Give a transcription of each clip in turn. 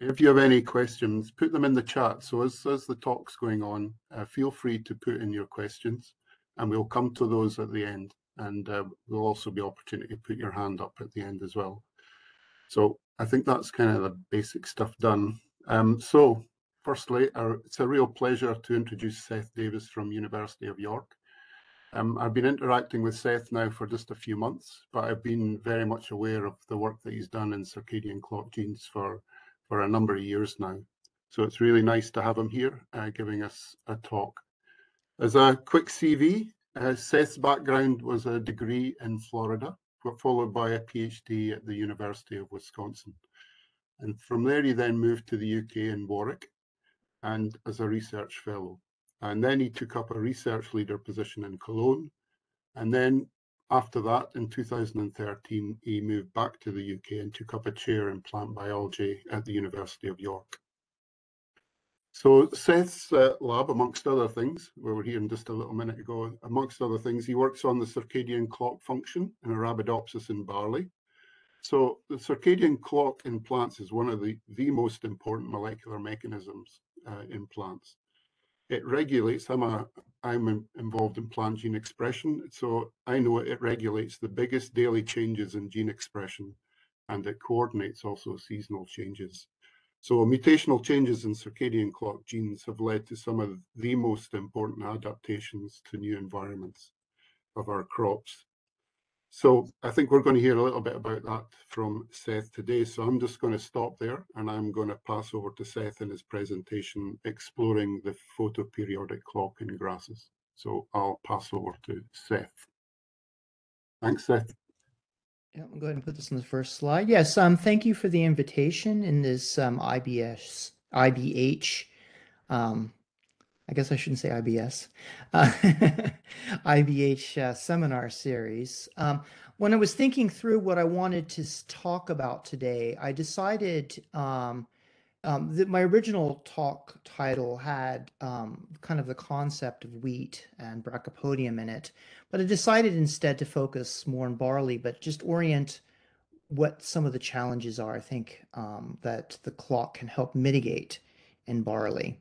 if you have any questions, put them in the chat. So as, as the talk's going on, uh, feel free to put in your questions and we'll come to those at the end. And uh, there'll also be opportunity to put your hand up at the end as well. So I think that's kind of the basic stuff done. Um, so firstly, our, it's a real pleasure to introduce Seth Davis from University of York. Um, I've been interacting with Seth now for just a few months, but I've been very much aware of the work that he's done in circadian clock genes for, for a number of years now. So it's really nice to have him here uh, giving us a talk. As a quick CV, uh, Seth's background was a degree in Florida, followed by a PhD at the University of Wisconsin. And from there, he then moved to the UK in Warwick and as a research fellow. And then he took up a research leader position in Cologne. And then after that, in 2013, he moved back to the UK and took up a chair in plant biology at the University of York. So Seth's uh, lab, amongst other things, we were hearing just a little minute ago, amongst other things, he works on the circadian clock function in Arabidopsis in barley. So the circadian clock in plants is one of the, the most important molecular mechanisms uh, in plants it regulates. I'm a I'm involved in plant gene expression, so I know it regulates the biggest daily changes in gene expression, and it coordinates also seasonal changes. So mutational changes in circadian clock genes have led to some of the most important adaptations to new environments of our crops. So I think we're going to hear a little bit about that from Seth today. So I'm just going to stop there and I'm going to pass over to Seth in his presentation exploring the photoperiodic clock in grasses. So I'll pass over to Seth. Thanks, Seth. Yeah, I'm going to put this on the first slide. Yes, um, thank you for the invitation in this um, IBS, IBH um, I guess I shouldn't say IBS, uh, IBH uh, seminar series. Um, when I was thinking through what I wanted to talk about today, I decided um, um, that my original talk title had um, kind of the concept of wheat and brachypodium in it, but I decided instead to focus more on barley, but just orient what some of the challenges are, I think, um, that the clock can help mitigate in barley.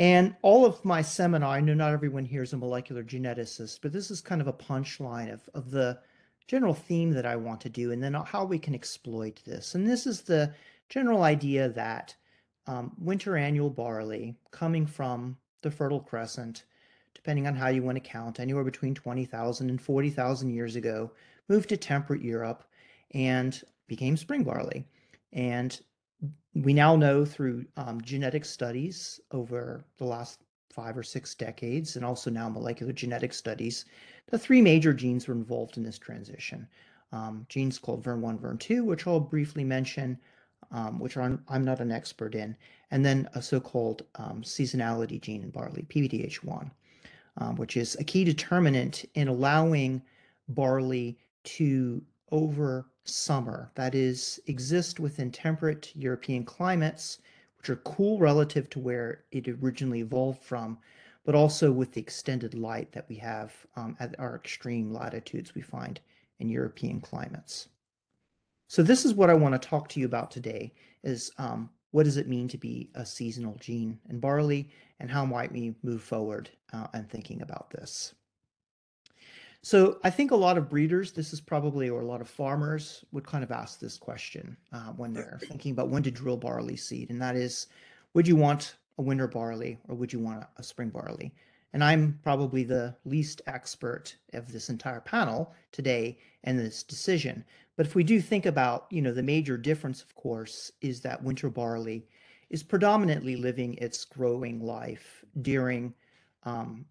And all of my seminar, I know not everyone here is a molecular geneticist, but this is kind of a punchline of, of the general theme that I want to do and then how we can exploit this. And this is the general idea that um, winter annual barley coming from the Fertile Crescent, depending on how you want to count, anywhere between 20,000 and 40,000 years ago, moved to temperate Europe and became spring barley. And we now know through um, genetic studies over the last five or six decades, and also now molecular genetic studies, the three major genes were involved in this transition. Um, genes called VERN1, VERN2, which I'll briefly mention, um, which I'm, I'm, not an expert in, and then a so-called um, seasonality gene in barley, PPDH1, um, which is a key determinant in allowing barley to over summer, that is, exist within temperate European climates, which are cool relative to where it originally evolved from, but also with the extended light that we have um, at our extreme latitudes we find in European climates. So this is what I want to talk to you about today is um, what does it mean to be a seasonal gene in barley and how might we move forward uh, and thinking about this. So I think a lot of breeders, this is probably, or a lot of farmers would kind of ask this question uh, when they're thinking about when to drill barley seed. And that is, would you want a winter barley or would you want a, spring barley? And I'm probably the least expert of this entire panel today in this decision. But if we do think about, you know, the major difference, of course, is that winter barley is predominantly living its growing life during um,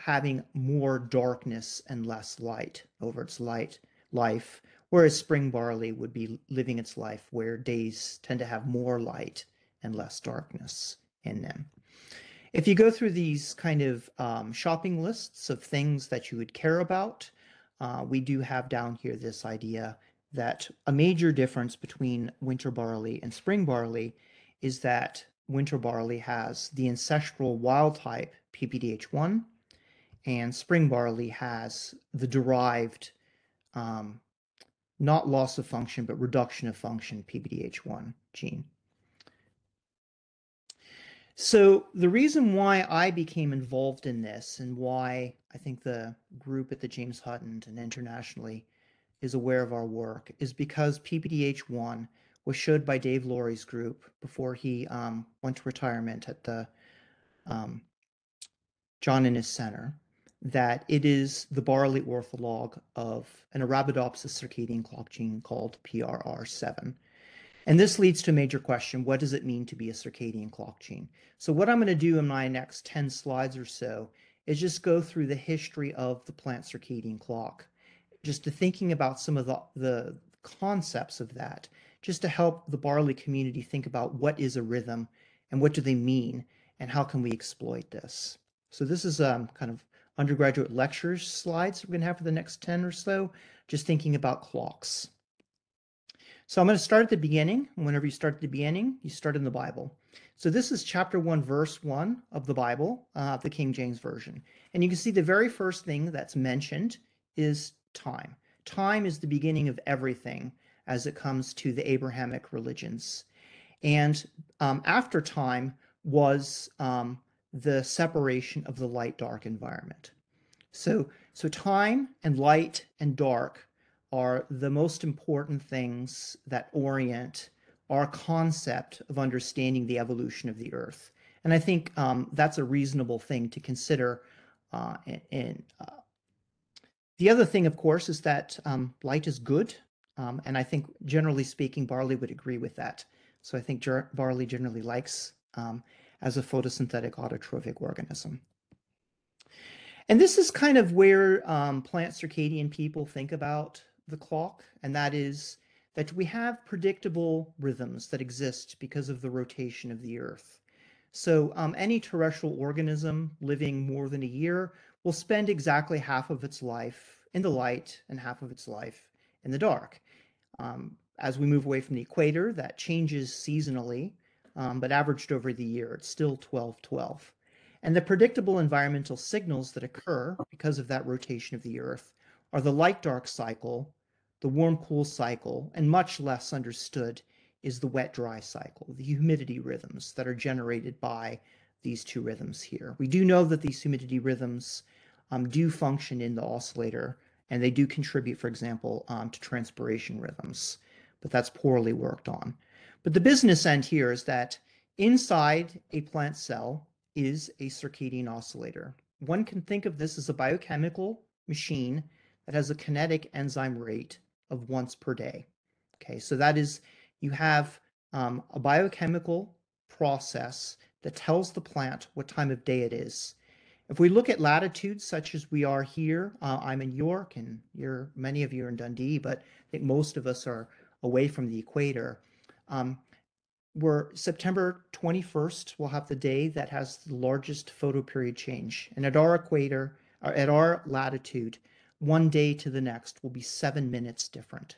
having more darkness and less light over its light life, whereas spring barley would be living its life where days tend to have more light and less darkness in them. If you go through these kind of um, shopping lists of things that you would care about, uh, we do have down here this idea that a major difference between winter barley and spring barley is that winter barley has the ancestral wild type PPDH1 and spring barley has the derived um, not loss of function but reduction of function PPDH1 gene. So the reason why I became involved in this and why I think the group at the James Hutton and internationally is aware of our work is because PPDH1 was showed by Dave Laurie's group before he um, went to retirement at the um, John Innes Center that it is the barley ortholog of an Arabidopsis circadian clock gene called PRR7. And this leads to a major question. What does it mean to be a circadian clock gene? So what I'm going to do in my next 10 slides or so is just go through the history of the plant circadian clock, just to thinking about some of the, the concepts of that, just to help the barley community think about what is a rhythm and what do they mean and how can we exploit this. So this is um, kind of undergraduate lectures slides we're going to have for the next 10 or so, just thinking about clocks. So I'm going to start at the beginning. Whenever you start at the beginning, you start in the Bible. So this is chapter 1, verse 1 of the Bible, uh, the King James Version. And you can see the very first thing that's mentioned is time. Time is the beginning of everything as it comes to the Abrahamic religions. And um, after time was um, the separation of the light dark environment. So, so time and light and dark are the most important things that orient our concept of understanding the evolution of the earth. And I think um, that's a reasonable thing to consider. Uh, and, uh, the other thing, of course, is that um, light is good. Um, and I think generally speaking, barley would agree with that. So I think barley generally likes um, as a photosynthetic autotrophic organism. And this is kind of where um, plant circadian people think about the clock, and that is that we have predictable rhythms that exist because of the rotation of the Earth. So um, any terrestrial organism living more than a year will spend exactly half of its life in the light and half of its life in the dark. Um, as we move away from the equator, that changes seasonally, um, but averaged over the year, it's still 12 12. And the predictable environmental signals that occur because of that rotation of the Earth are the light dark cycle the warm cool cycle, and much less understood is the wet dry cycle, the humidity rhythms that are generated by these two rhythms here. We do know that these humidity rhythms um, do function in the oscillator and they do contribute, for example, um, to transpiration rhythms, but that's poorly worked on. But the business end here is that inside a plant cell is a circadian oscillator. One can think of this as a biochemical machine that has a kinetic enzyme rate of once per day. Okay, so that is, you have um, a biochemical process that tells the plant what time of day it is. If we look at latitudes such as we are here, uh, I'm in York and you're many of you are in Dundee, but I think most of us are away from the equator. Um, we're September 21st, we'll have the day that has the largest photoperiod change. And at our equator, or at our latitude, one day to the next will be seven minutes different.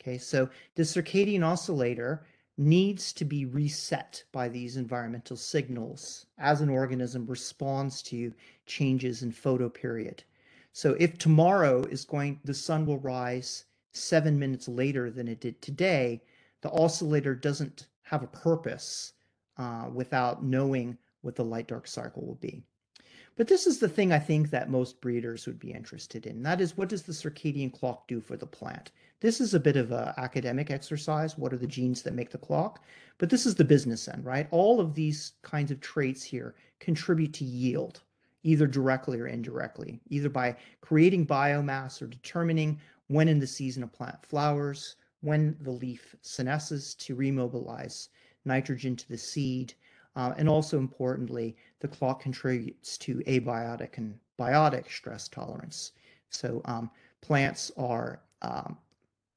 Okay, so the circadian oscillator needs to be reset by these environmental signals as an organism responds to changes in photoperiod. So if tomorrow is going, the sun will rise seven minutes later than it did today, the oscillator doesn't have a purpose uh, without knowing what the light dark cycle will be. But this is the thing I think that most breeders would be interested in. That is, what does the circadian clock do for the plant? This is a bit of an academic exercise. What are the genes that make the clock? But this is the business end, right? All of these kinds of traits here contribute to yield, either directly or indirectly, either by creating biomass or determining when in the season a plant flowers, when the leaf senesces to remobilize nitrogen to the seed, uh, and also importantly, the clock contributes to abiotic and biotic stress tolerance. So um, plants are um,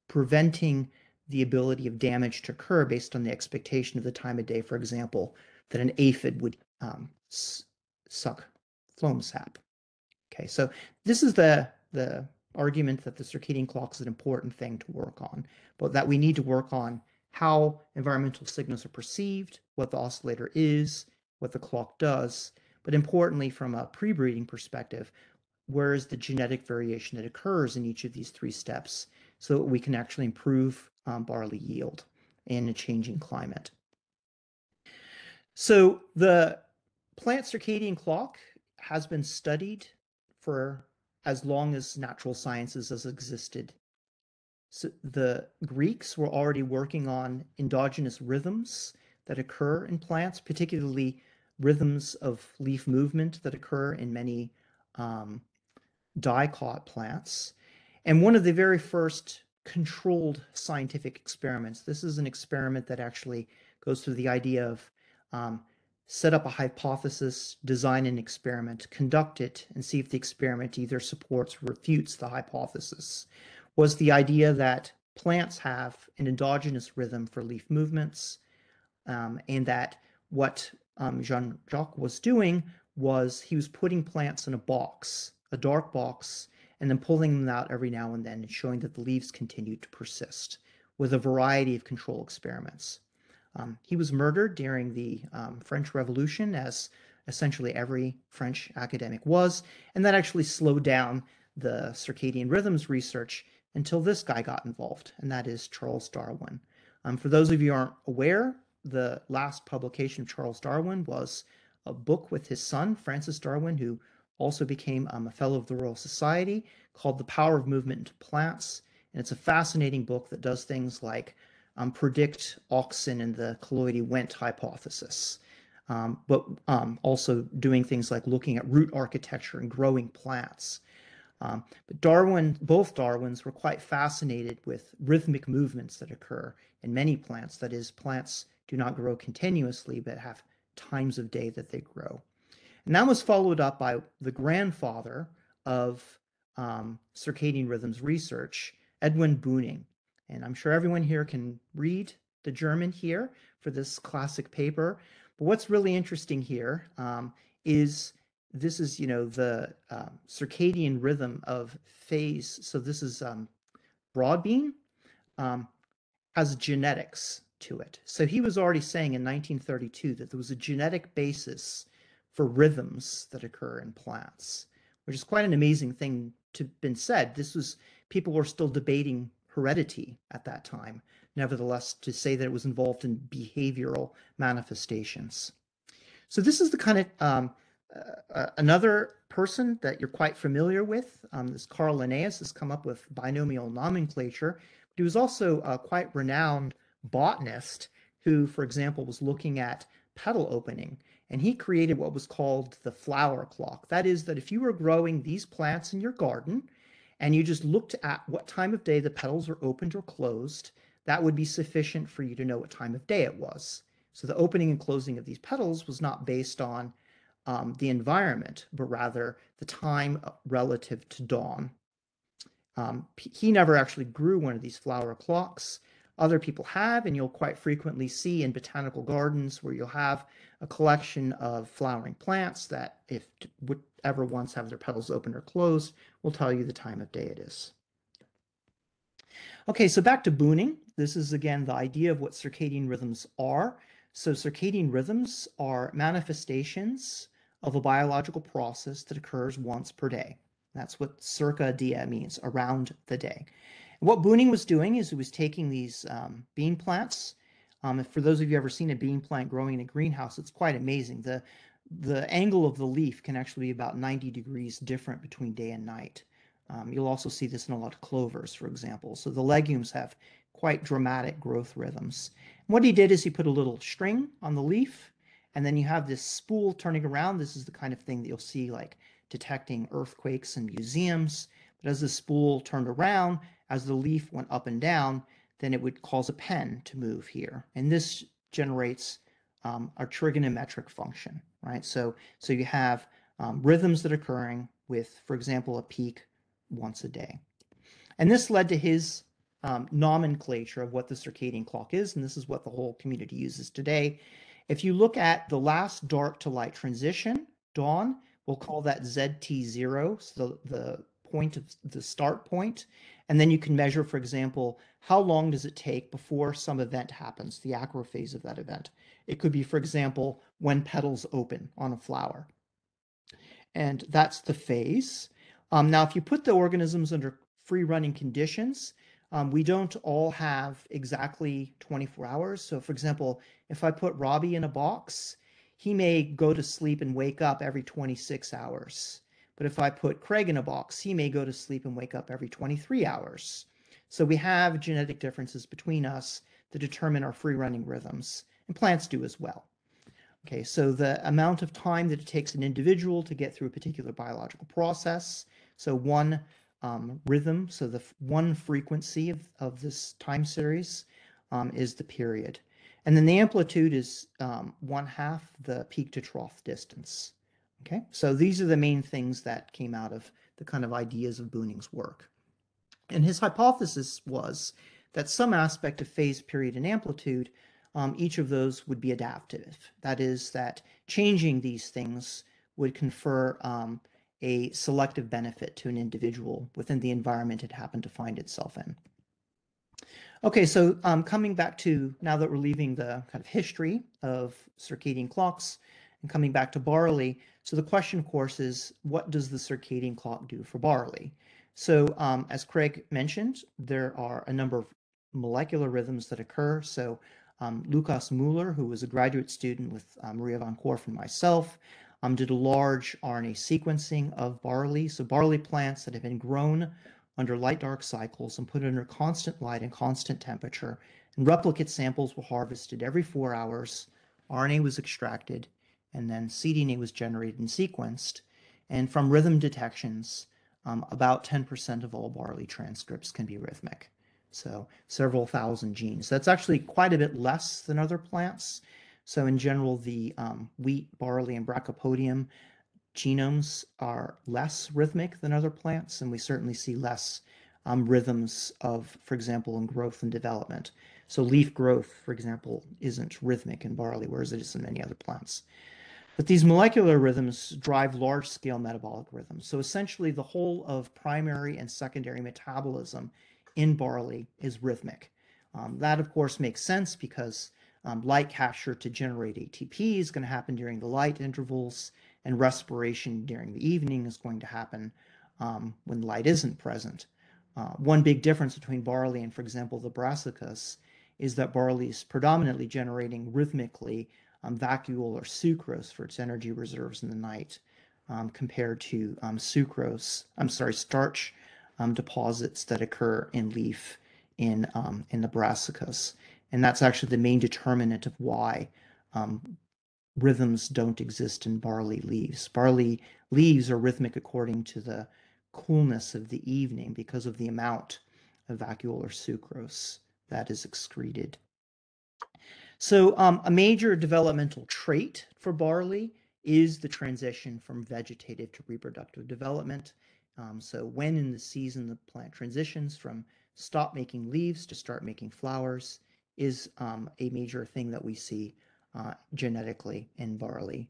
preventing the ability of damage to occur based on the expectation of the time of day, for example, that an aphid would um, suck phloem sap. Okay, so this is the, the argument that the circadian clock is an important thing to work on, but that we need to work on how environmental signals are perceived, what the oscillator is, what the clock does, but importantly, from a pre-breeding perspective, where is the genetic variation that occurs in each of these three steps so that we can actually improve um, barley yield in a changing climate. So the plant circadian clock has been studied for as long as natural sciences has existed. So the Greeks were already working on endogenous rhythms that occur in plants, particularly rhythms of leaf movement that occur in many um, dicot plants. And one of the very first controlled scientific experiments, this is an experiment that actually goes through the idea of um, set up a hypothesis, design an experiment, conduct it, and see if the experiment either supports or refutes the hypothesis, was the idea that plants have an endogenous rhythm for leaf movements, um, and that what um, Jean Jacques was doing was he was putting plants in a box, a dark box, and then pulling them out every now and then and showing that the leaves continued to persist with a variety of control experiments. Um, he was murdered during the um, French Revolution, as essentially every French academic was, and that actually slowed down the circadian rhythms research until this guy got involved, and that is Charles Darwin. Um, for those of you aren't aware, the last publication of Charles Darwin was a book with his son, Francis Darwin, who also became um, a fellow of the Royal Society, called The Power of Movement into Plants. And it's a fascinating book that does things like um, predict auxin and the Cholodny Went hypothesis, um, but um, also doing things like looking at root architecture and growing plants. Um, but Darwin, both Darwins were quite fascinated with rhythmic movements that occur in many plants. That is, plants do not grow continuously, but have times of day that they grow. And that was followed up by the grandfather of um, circadian rhythms research, Erwin Bünning. And I'm sure everyone here can read the German here for this classic paper. But what's really interesting here um, is this is, you know, the um, circadian rhythm of phase. So this is um, broadbean um, has genetics to it. So he was already saying in 1932 that there was a genetic basis for rhythms that occur in plants, which is quite an amazing thing to been said. This was people were still debating heredity at that time. Nevertheless, to say that it was involved in behavioral manifestations. So this is the kind of um, uh, uh, another person that you're quite familiar with. Um, this Carl Linnaeus has come up with binomial nomenclature. But he was also a quite renowned botanist who, for example, was looking at petal opening. And he created what was called the flower clock. That is, that if you were growing these plants in your garden, and you just looked at what time of day the petals were opened or closed, that would be sufficient for you to know what time of day it was. So the opening and closing of these petals was not based on um, the environment, but rather the time uh, relative to dawn. Um, he never actually grew one of these flower clocks. Other people have, and you'll quite frequently see in botanical gardens where you'll have a collection of flowering plants that, if whichever ones have their petals open or closed, will tell you the time of day it is. Okay, so back to Bünning. This is again the idea of what circadian rhythms are. So circadian rhythms are manifestations of a biological process that occurs once per day. That's what circa dia means, around the day. And what Bünning was doing is he was taking these um, bean plants um, for those of you ever seen a bean plant growing in a greenhouse, it's quite amazing. The the angle of the leaf can actually be about 90 degrees different between day and night. Um, you'll also see this in a lot of clovers, for example. So the legumes have quite dramatic growth rhythms. And what he did is he put a little string on the leaf, and then you have this spool turning around. This is the kind of thing that you'll see like detecting earthquakes in museums. But as the spool turned around, as the leaf went up and down, then it would cause a pen to move here. And this generates um, our trigonometric function, right? So, so you have um, rhythms that are occurring with, for example, a peak once a day. And this led to his um, nomenclature of what the circadian clock is, and this is what the whole community uses today. If you look at the last dark to light transition, dawn, we'll call that ZT0, so the, the point of the start point. And then you can measure, for example, how long does it take before some event happens, the acrophase of that event. It could be, for example, when petals open on a flower. And that's the phase. Um, now, if you put the organisms under free running conditions, um, we don't all have exactly 24 hours. So, for example, if I put Robbie in a box, he may go to sleep and wake up every 26 hours. But if I put Craig in a box, he may go to sleep and wake up every 23 hours. So we have genetic differences between us that determine our free running rhythms, and plants do as well. Okay, so the amount of time that it takes an individual to get through a particular biological process, so one um, rhythm, so the one frequency of, of this time series um, is the period. And then the amplitude is um, one half the peak to trough distance. Okay, so these are the main things that came out of the kind of ideas of Bünning's work. And his hypothesis was that some aspect of phase, period, and amplitude, um, each of those would be adaptive. That is, that changing these things would confer um, a selective benefit to an individual within the environment it happened to find itself in. Okay, so um, coming back to now that we're leaving the kind of history of circadian clocks and coming back to barley. So the question, of course, is what does the circadian clock do for barley? So um, as Craig mentioned, there are a number of molecular rhythms that occur. So um, Lukas Müller, who was a graduate student with uh, Maria von Korff and myself, um, did a large RNA sequencing of barley. So barley plants that have been grown under light dark cycles and put under constant light and constant temperature. And replicate samples were harvested every four hours. RNA was extracted, and then cDNA was generated and sequenced. And from rhythm detections, um, about 10% of all barley transcripts can be rhythmic. So several thousand genes. That's actually quite a bit less than other plants. So in general, the um, wheat, barley, and brachypodium genomes are less rhythmic than other plants, and we certainly see less um, rhythms of, for example, in growth and development. So leaf growth, for example, isn't rhythmic in barley, whereas it is in many other plants. But these molecular rhythms drive large scale metabolic rhythms. So essentially, the whole of primary and secondary metabolism in barley is rhythmic. Um, that, of course, makes sense because um, light capture to generate ATP is going to happen during the light intervals, and respiration during the evening is going to happen um, when light isn't present. Uh, one big difference between barley and, for example, the brassicas is that barley is predominantly generating rhythmically um, vacuolar sucrose for its energy reserves in the night um, compared to um, sucrose, I'm sorry, starch um, deposits that occur in leaf in, um, in the brassicas. And that's actually the main determinant of why um, rhythms don't exist in barley leaves. Barley leaves are rhythmic according to the coolness of the evening because of the amount of vacuolar sucrose that is excreted. So um, a major developmental trait for barley is the transition from vegetative to reproductive development. Um, so when in the season the plant transitions from stop making leaves to start making flowers is um, a major thing that we see uh, genetically in barley.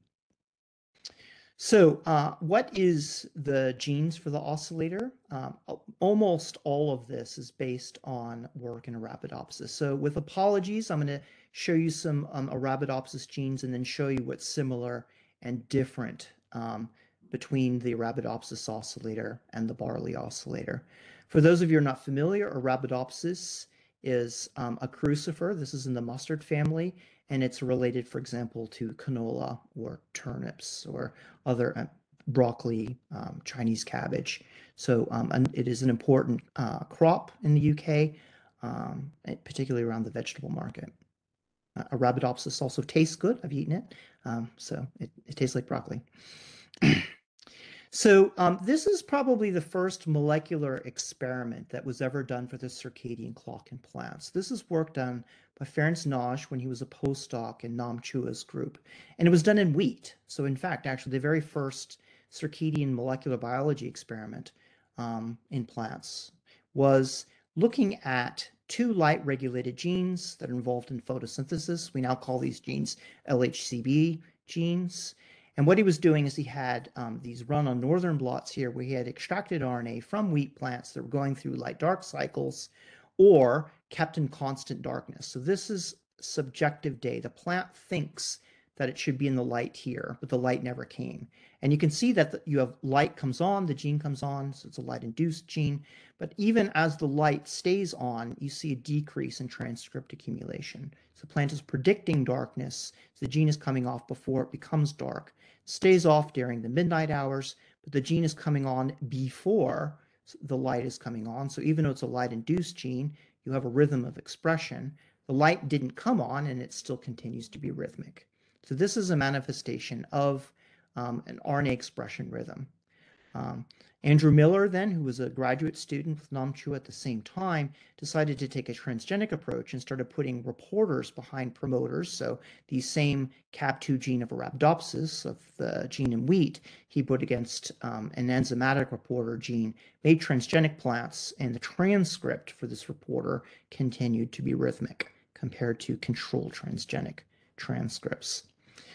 So uh, what is the genes for the oscillator? Um, almost all of this is based on work in Arabidopsis. So with apologies, I'm going to show you some um, Arabidopsis genes and then show you what's similar and different um, between the Arabidopsis oscillator and the barley oscillator. For those of you who are not familiar, Arabidopsis is um, a crucifer. This is in the mustard family and it's related, for example, to canola or turnips or other uh, broccoli, um, Chinese cabbage. So um, it is an important uh, crop in the UK, um, particularly around the vegetable market. Uh, Arabidopsis also tastes good. I've eaten it, um, so it, it tastes like broccoli. So um, this is probably the first molecular experiment that was ever done for the circadian clock in plants. This is work done by Ferenc Nagy when he was a postdoc in Nam Chua's group. And it was done in wheat. So in fact, actually the very first circadian molecular biology experiment um, in plants was looking at two light regulated genes that are involved in photosynthesis. We now call these genes LHCb genes. And what he was doing is he had um, these run on northern blots here where he had extracted RNA from wheat plants that were going through light dark cycles or kept in constant darkness. So this is subjective day. The plant thinks that it should be in the light here, but the light never came. And you can see that the, you have light comes on, the gene comes on, so it's a light induced gene. But even as the light stays on, you see a decrease in transcript accumulation. So the plant is predicting darkness. So the gene is coming off before it becomes dark. Stays off during the midnight hours, but the gene is coming on before the light is coming on. So even though it's a light induced gene, you have a rhythm of expression. The light didn't come on and it still continues to be rhythmic. So this is a manifestation of um, an RNA expression rhythm. Um, Andrew Millar, then, who was a graduate student with Nam Chua at the same time, decided to take a transgenic approach and started putting reporters behind promoters. So the same CAB2 gene of Arabidopsis, of the gene in wheat, he put against um, an enzymatic reporter gene, made transgenic plants, and the transcript for this reporter continued to be rhythmic compared to control transgenic transcripts.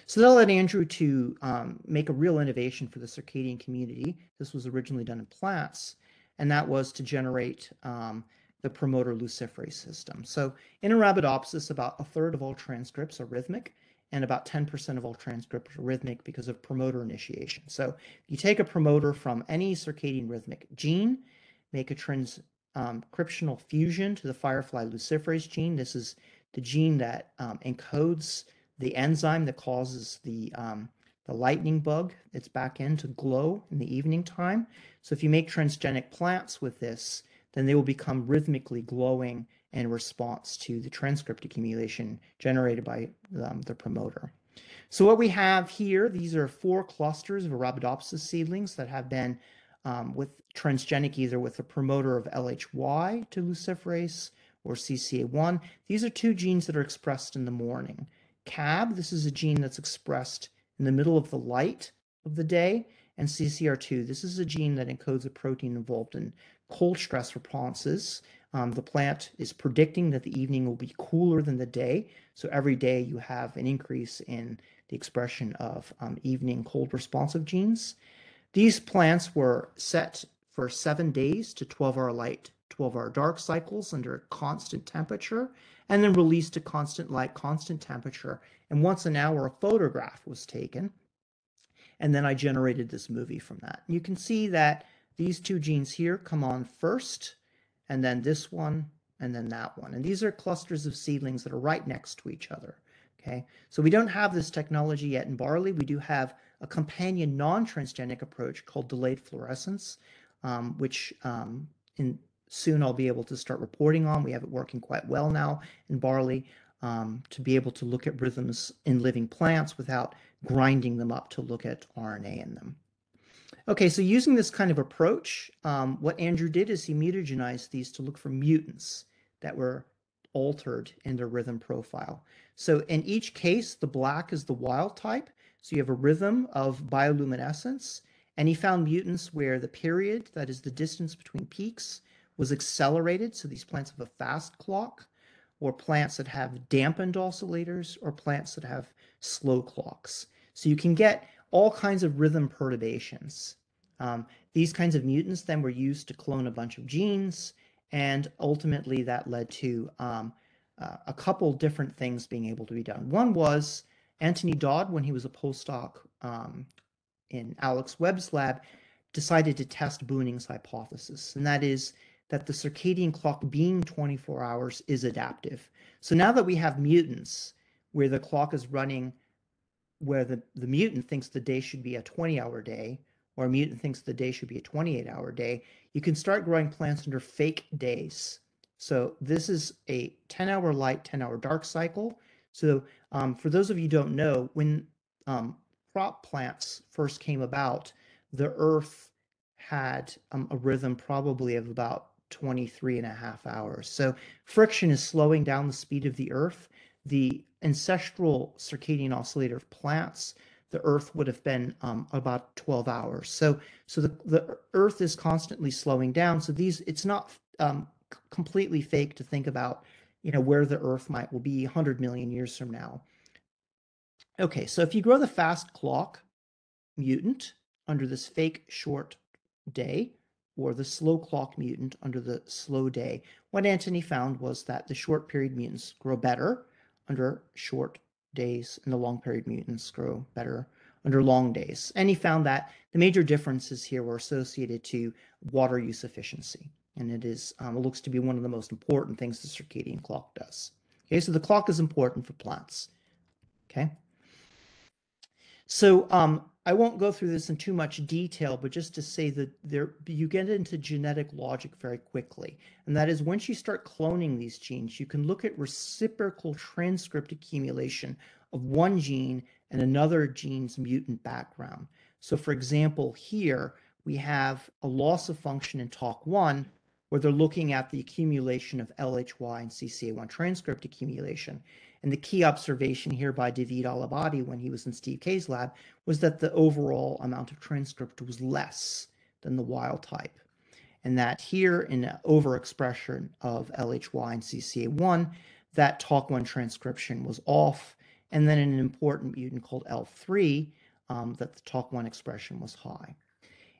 So that led Andrew to um, make a real innovation for the circadian community. This was originally done in plants, and that was to generate um, the promoter luciferase system. So in Arabidopsis, about a third of all transcripts are rhythmic, and about 10% of all transcripts are rhythmic because of promoter initiation. So you take a promoter from any circadian rhythmic gene, make a transcriptional um, fusion to the firefly luciferase gene. This is the gene that um, encodes the enzyme that causes the um, the lightning bug its back end to glow in the evening time. So if you make transgenic plants with this, then they will become rhythmically glowing in response to the transcript accumulation generated by um, the promoter. So what we have here, these are four clusters of Arabidopsis seedlings that have been um, with transgenic either with the promoter of LHY to luciferase or CCA1. These are two genes that are expressed in the morning. CAB, this is a gene that's expressed in the middle of the light of the day, and CCR2, this is a gene that encodes a protein involved in cold stress responses. Um, the plant is predicting that the evening will be cooler than the day, so every day you have an increase in the expression of um, evening cold responsive genes. These plants were set for seven days to 12 hour light, 12 hour dark cycles under constant temperature and then released to constant light, constant temperature. And once an hour, a photograph was taken. And then I generated this movie from that. You can see that these two genes here come on first, and then this one, and then that one. And these are clusters of seedlings that are right next to each other. Okay, so we don't have this technology yet in barley. We do have a companion non-transgenic approach called delayed fluorescence, um, which um, in soon I'll be able to start reporting on. We have it working quite well now in barley um, to be able to look at rhythms in living plants without grinding them up to look at RNA in them. Okay, so using this kind of approach, um, what Andrew did is he mutagenized these to look for mutants that were altered in their rhythm profile. So in each case, the black is the wild type. So you have a rhythm of bioluminescence, and he found mutants where the period, that is the distance between peaks, was accelerated. So these plants have a fast clock, or plants that have dampened oscillators, or plants that have slow clocks. So you can get all kinds of rhythm perturbations. Um, these kinds of mutants then were used to clone a bunch of genes, and ultimately that led to um, uh, a couple different things being able to be done. One was Antony Dodd, when he was a postdoc um, in Alex Webb's lab, decided to test Bünning's hypothesis, and that is that the circadian clock being 24 hours is adaptive. So now that we have mutants where the clock is running, where the, the mutant thinks the day should be a 20 hour day, or a mutant thinks the day should be a 28 hour day, you can start growing plants under fake days. So this is a 10 hour light, 10 hour dark cycle. So um, for those of you don't know, when um, crop plants first came about, the earth had um, a rhythm probably of about 23 and a half hours. So friction is slowing down the speed of the Earth. The ancestral circadian oscillator of plants, the Earth would have been um, about 12 hours. So, so the, the Earth is constantly slowing down. So these, it's not um, completely fake to think about, you know, where the Earth might will be 100 million years from now. Okay, so if you grow the fast clock mutant under this fake short day, or the slow clock mutant under the slow day, what Antony found was that the short period mutants grow better under short days, and the long period mutants grow better under long days. And he found that the major differences here were associated to water use efficiency. And it is um, it looks to be one of the most important things the circadian clock does. Okay, so the clock is important for plants. Okay. So um, I won't go through this in too much detail, but just to say that there you get into genetic logic very quickly. And that is once you start cloning these genes, you can look at reciprocal transcript accumulation of one gene and another gene's mutant background. So for example, here we have a loss of function in TOC1 where they're looking at the accumulation of LHY and CCA1 transcript accumulation. And the key observation here by David Alabadi when he was in Steve Kay's lab was that the overall amount of transcript was less than the wild type. And that here in overexpression of LHY and CCA1, that TOC1 transcription was off and then an important mutant called ELF3 um, that the TOC1 expression was high.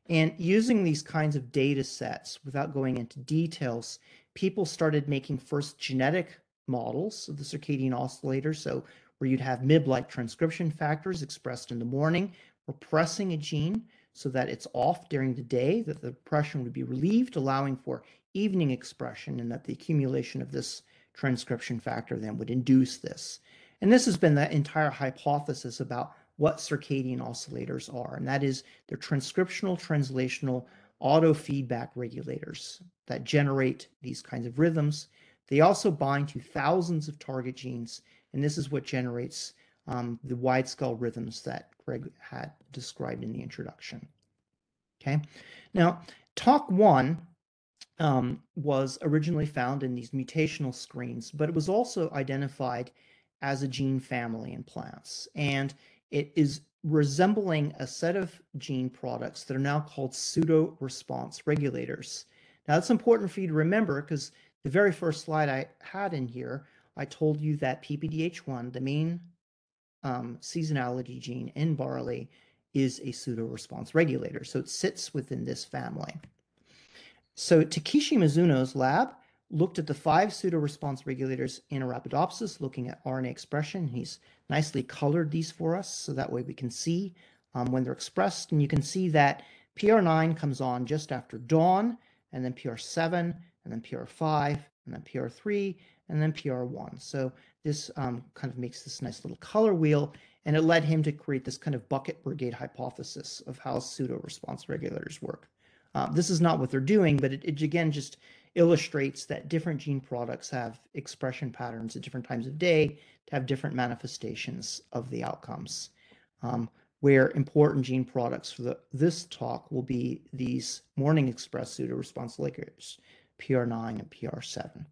And using these kinds of data sets without going into details, people started making first genetic models of the circadian oscillator. So where you'd have MYB-like transcription factors expressed in the morning, repressing a gene so that it's off during the day, that the repression would be relieved, allowing for evening expression, and that the accumulation of this transcription factor then would induce this. And this has been the entire hypothesis about what circadian oscillators are, and that is they're transcriptional, translational, auto feedback regulators that generate these kinds of rhythms. They also bind to thousands of target genes, and this is what generates um, the wide scale rhythms that Greg had described in the introduction. Okay, now TOC one um, was originally found in these mutational screens, but it was also identified as a gene family in plants. And it is resembling a set of gene products that are now called pseudo response regulators. Now, that's important for you to remember because the very first slide I had in here, I told you that PPDH1, the main um, seasonality gene in barley, is a pseudo response regulator. So it sits within this family. So Takeshi Mizuno's lab looked at the five pseudo-response regulators in Arabidopsis, looking at RNA expression. He's nicely colored these for us so that way we can see um, when they're expressed. And you can see that PRR9 comes on just after dawn, and then PRR7, and then PRR5, and then PRR3, and then PRR1. So this um, kind of makes this nice little color wheel, and it led him to create this kind of bucket brigade hypothesis of how pseudo-response regulators work. Uh, this is not what they're doing, but it, it again just illustrates that different gene products have expression patterns at different times of day to have different manifestations of the outcomes. Um, where important gene products for the, this talk will be these morning express pseudo response linkers, PRR9 and PRR7.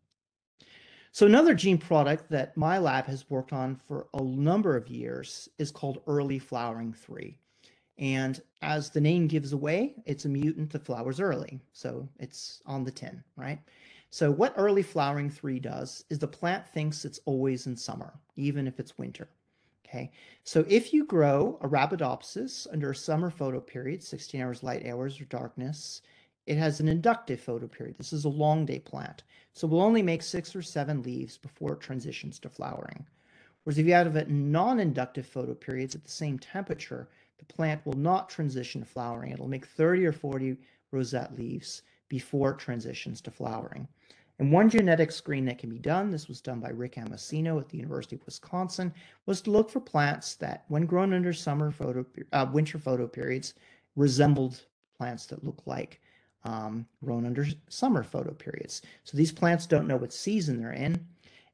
So another gene product that my lab has worked on for a number of years is called early flowering 3. And as the name gives away, it's a mutant that flowers early. So it's on the tin, right? So what early flowering three does is the plant thinks it's always in summer, even if it's winter. Okay, so if you grow Arabidopsis under a summer photoperiod, 16 hours light hours or darkness, it has an inductive photoperiod. This is a long day plant. So we'll only make six or seven leaves before it transitions to flowering. Whereas if you have it non-inductive photoperiods at the same temperature, the plant will not transition to flowering. It'll make 30 or 40 rosette leaves before it transitions to flowering. And one genetic screen that can be done, this was done by Rick Amasino at the University of Wisconsin, was to look for plants that, when grown under summer photo, uh, winter photo periods, resembled plants that look like um, grown under summer photo periods. So these plants don't know what season they're in.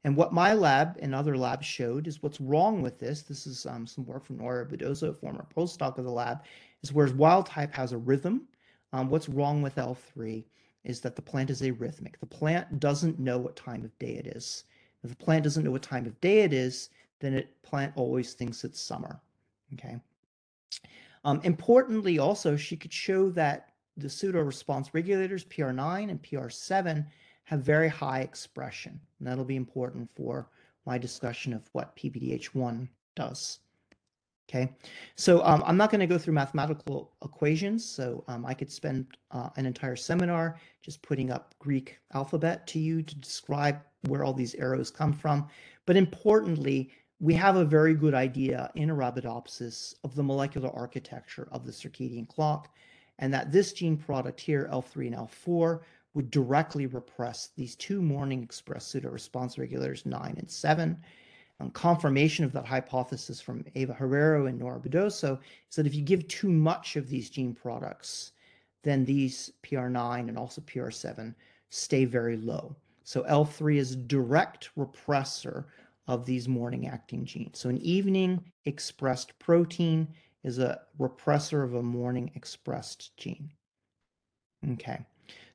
And what my lab and other labs showed is what's wrong with this. This is um, some work from Nora Bujdoso, former postdoc of the lab, is whereas wild type has a rhythm. Um, what's wrong with ELF3 is that the plant is arrhythmic. The plant doesn't know what time of day it is. If the plant doesn't know what time of day it is, then it plant always thinks it's summer. Okay. Um, importantly, also, she could show that the pseudo response regulators, PRR9 and PRR7, have very high expression. And that'll be important for my discussion of what PPDH1 does. Okay, so um, I'm not going to go through mathematical equations, so um, I could spend uh, an entire seminar just putting up Greek alphabet to you to describe where all these arrows come from. But importantly, we have a very good idea in Arabidopsis of the molecular architecture of the circadian clock, and that this gene product here, ELF3 and ELF4, would directly repress these two morning express pseudoresponse regulators 9 and 7. Um, confirmation of that hypothesis from Eva Herrero and Nora Bujdoso is that if you give too much of these gene products, then these PRR9 and also PRR7 stay very low. So ELF3 is a direct repressor of these morning acting genes. So an evening expressed protein is a repressor of a morning expressed gene. Okay.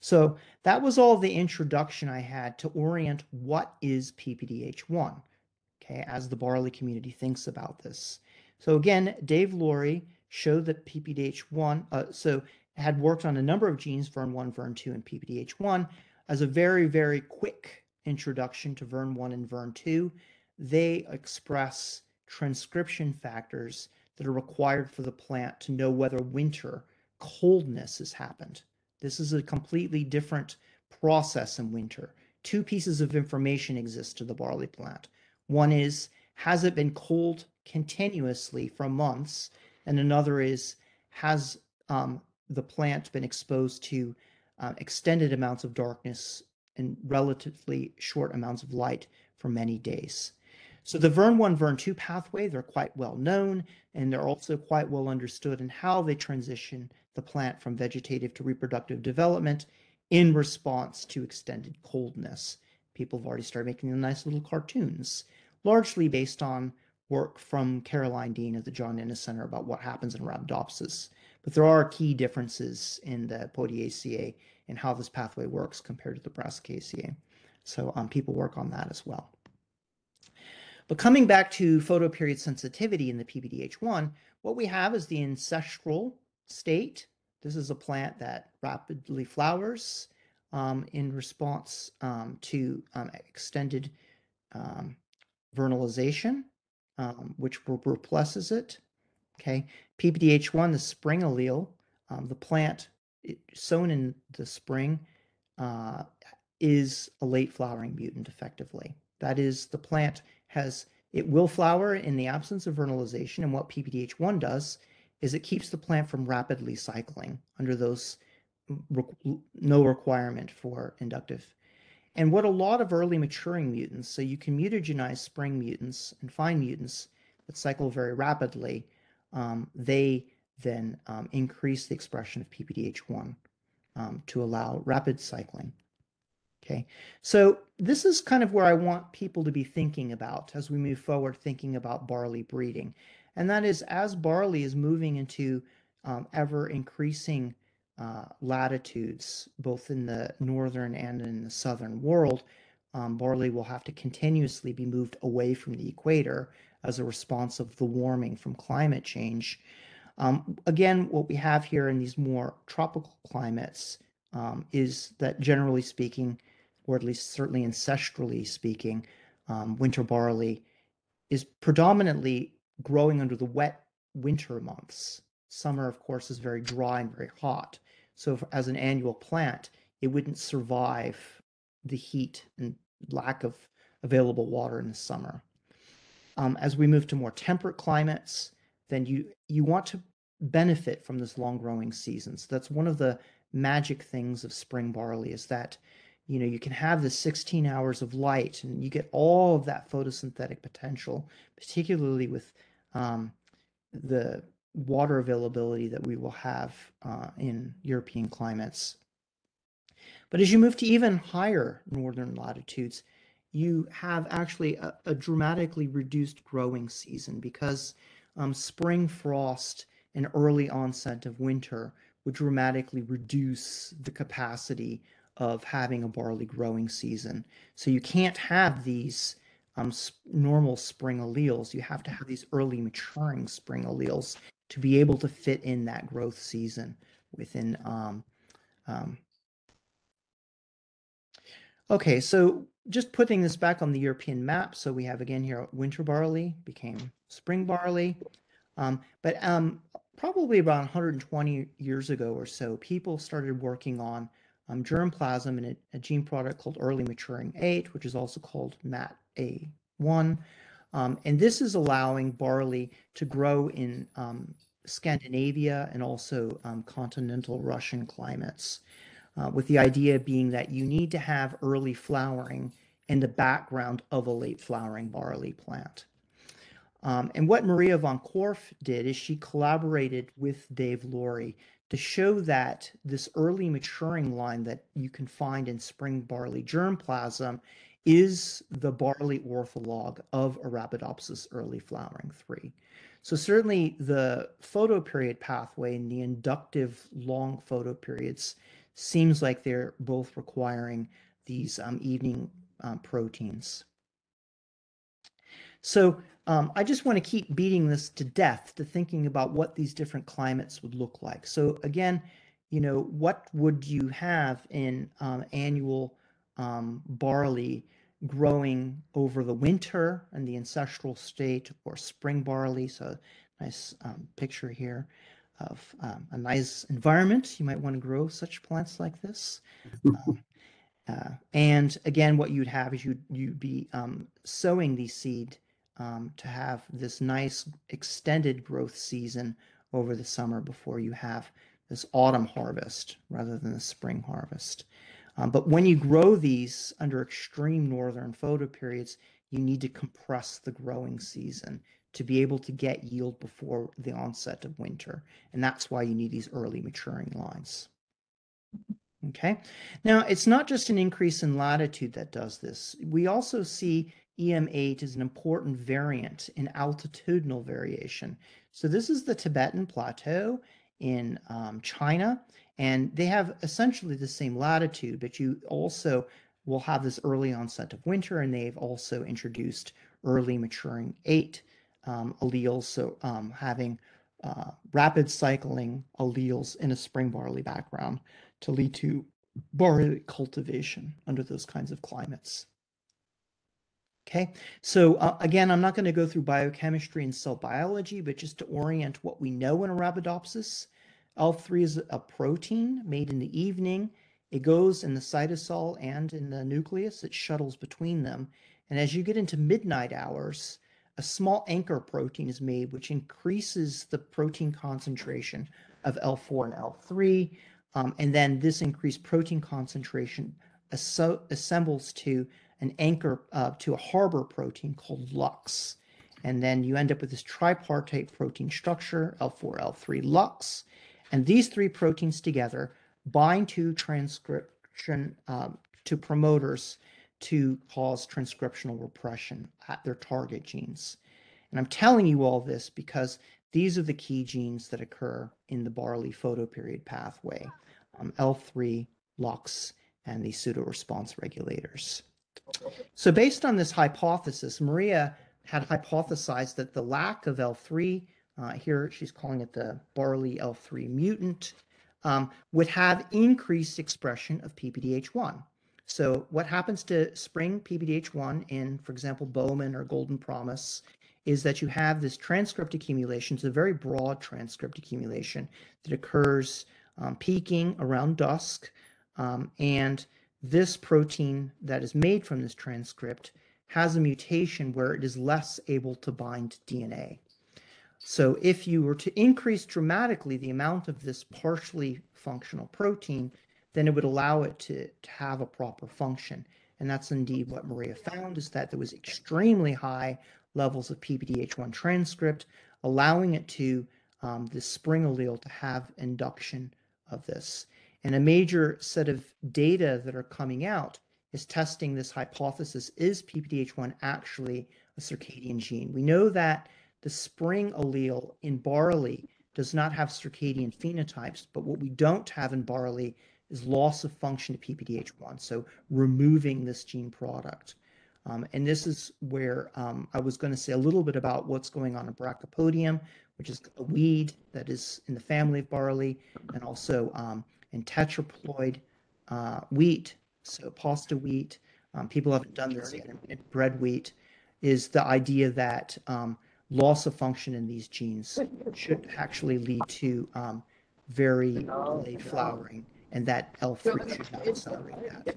So that was all the introduction I had to orient what is PPDH1, okay, as the barley community thinks about this. So again, Dave Laurie showed that PPDH1, uh, so had worked on a number of genes, VERN1, VERN2, and PPDH1. As a very, very quick introduction to VERN1 and VERN2, they express transcription factors that are required for the plant to know whether winter coldness has happened. This is a completely different process in winter. Two pieces of information exist to the barley plant. One is, has it been cold continuously for months? And another is, has um, the plant been exposed to uh, extended amounts of darkness and relatively short amounts of light for many days? So the VERN1, VERN2 pathway, they're quite well known, and they're also quite well understood in how they transition the plant from vegetative to reproductive development in response to extended coldness. People have already started making them nice little cartoons, largely based on work from Caroline Dean at the John Innes Center about what happens in Arabidopsis. But there are key differences in the Podiaceae and how this pathway works compared to the Brassicaceae. So um, people work on that as well. But coming back to photoperiod sensitivity in the PPDH1, what we have is the ancestral state. This is a plant that rapidly flowers um, in response um, to um, extended um, vernalization, um, which represses it. Okay, PPDH1, the spring allele, um, the plant sown in the spring uh, is a late flowering mutant effectively. That is, the plant has, it will flower in the absence of vernalization. And what PPDH1 does is it keeps the plant from rapidly cycling under those no requirement for inductive. And what a lot of early maturing mutants, so you can mutagenize spring mutants and find mutants that cycle very rapidly, um, they then um, increase the expression of PPDH1 um, to allow rapid cycling. Okay, so this is kind of where I want people to be thinking about as we move forward, thinking about barley breeding and that is as barley is moving into um, ever increasing uh, latitudes, both in the northern and in the southern world, um, barley will have to continuously be moved away from the equator as a response of the warming from climate change. Um, again, what we have here in these more tropical climates um, is that generally speaking, or at least certainly ancestrally speaking, um, winter barley is predominantly growing under the wet winter months. Summer, of course, is very dry and very hot. So, as an annual plant, it wouldn't survive the heat and lack of available water in the summer. Um, as we move to more temperate climates, then you you want to benefit from this long growing season. So that's one of the magic things of spring barley is that you know you can have the 16 hours of light and you get all of that photosynthetic potential, particularly with um, the water availability that we will have uh, in European climates. But as you move to even higher northern latitudes, you have actually a, a dramatically reduced growing season because um, spring frost and early onset of winter would dramatically reduce the capacity of having a barley growing season. So you can't have these um, normal spring alleles. You have to have these early maturing spring alleles to be able to fit in that growth season within. Um, um, okay, so just putting this back on the European map. So we have again here winter barley became spring barley. Um, but um, probably about 120 years ago or so, people started working on um, germplasm and a, a, gene product called early maturing 8, which is also called MAT A1. Um, and this is allowing barley to grow in um, Scandinavia and also um, continental Russian climates, uh, with the idea being that you need to have early flowering in the background of a late flowering barley plant. Um, and what Maria von Korff did is she collaborated with Dave Laurie to show that this early maturing line that you can find in spring barley germplasm is the barley ortholog of Arabidopsis early flowering 3. So certainly the photoperiod pathway and the inductive long photoperiods seems like they're both requiring these um, evening um, proteins. So um, I just want to keep beating this to death to thinking about what these different climates would look like. So again, you know, what would you have in um, annual um, barley growing over the winter in the ancestral state or spring barley? So nice um, picture here of um, a nice environment. You might want to grow such plants like this. Um, uh, and again, what you'd have is you'd, you'd be sowing these seed um, to have this nice extended growth season over the summer before you have this autumn harvest rather than the spring harvest. Um, but when you grow these under extreme northern photoperiods, you need to compress the growing season to be able to get yield before the onset of winter. And that's why you need these early maturing lines. Okay. Now, it's not just an increase in latitude that does this. We also see EM8 is an important variant in altitudinal variation. So this is the Tibetan Plateau in um, China, and they have essentially the same latitude, but you also will have this early onset of winter, and they've also introduced early maturing 8 um, alleles, so um, having uh, rapid cycling alleles in a spring barley background to lead to barley cultivation under those kinds of climates. Okay, so uh, again, I'm not going to go through biochemistry and cell biology, but just to orient what we know in Arabidopsis, ELF3 is a protein made in the evening. It goes in the cytosol and in the nucleus. It shuttles between them. And as you get into midnight hours, a small anchor protein is made, which increases the protein concentration of ELF4 and ELF3. Um, and then this increased protein concentration assembles to an anchor uh, to a harbor protein called LUX. And then you end up with this tripartite protein structure, ELF4, ELF3, LUX. And these three proteins together bind to transcription, um, to promoters to cause transcriptional repression at their target genes. And I'm telling you all this because these are the key genes that occur in the barley photoperiod pathway, um, ELF3, LUX, and the pseudo response regulators. So based on this hypothesis, Maria had hypothesized that the lack of ELF3, uh, here she's calling it the barley ELF3 mutant, um, would have increased expression of PPDH1. So what happens to spring PPDH1 in, for example, Bowman or Golden Promise is that you have this transcript accumulation. It's a very broad transcript accumulation that occurs um, peaking around dusk um, and this protein that is made from this transcript has a mutation where it is less able to bind DNA. So if you were to increase dramatically the amount of this partially functional protein, then it would allow it to, to have a proper function. And that's indeed what Maria found is that there was extremely high levels of PPDH1 transcript, allowing it to um, the spring allele to have induction of this. And a major set of data that are coming out is testing this hypothesis is PPDH1 actually a circadian gene? We know that the spring allele in barley does not have circadian phenotypes, but what we don't have in barley is loss of function to PPDH1, so removing this gene product. Um, and this is where um, I was going to say a little bit about what's going on in Brachypodium, which is a weed that is in the family of barley, and also um, and tetraploid uh, wheat, so pasta wheat. Um, people haven't done this yet bread wheat. Is the idea that um, loss of function in these genes should actually lead to um, very late flowering, and that ELF3 should not accelerate that.